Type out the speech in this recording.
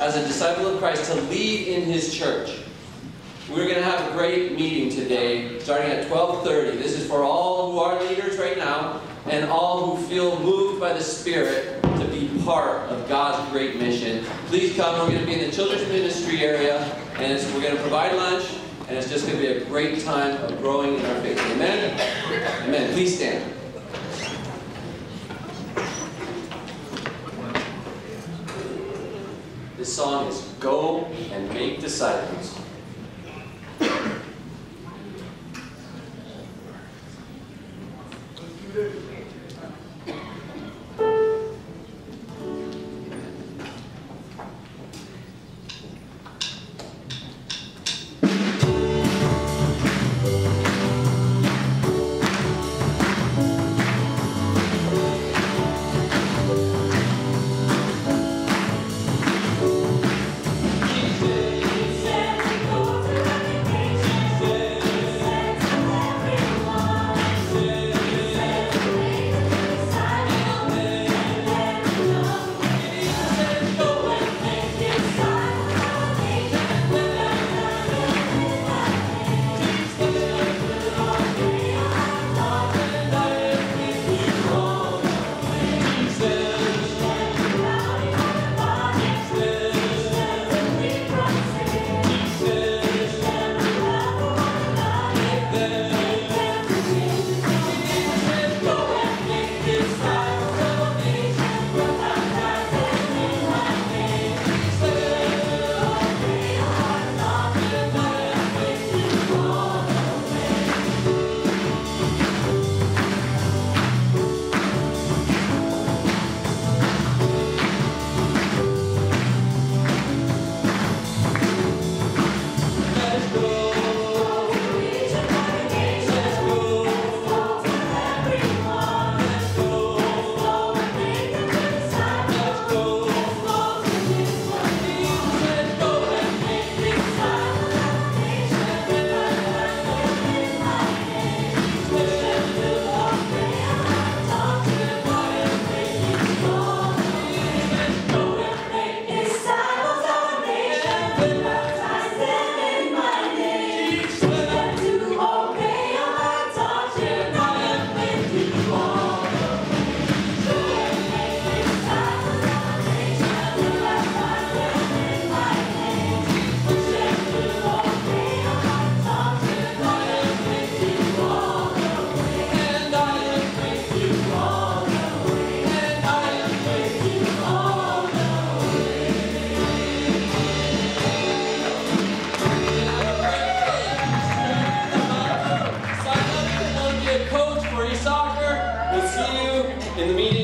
as a disciple of Christ to lead in his church. We're going to have a great meeting today, starting at 12:30. This is for all who are leaders right now, and all who feel moved by the Spirit to be part of God's great mission. Please come. We're going to be in the children's ministry area, and we're going to provide lunch, and it's just going to be a great time of growing in our faith. Amen. Amen. Please stand. song is Go and Make Disciples. in the meeting.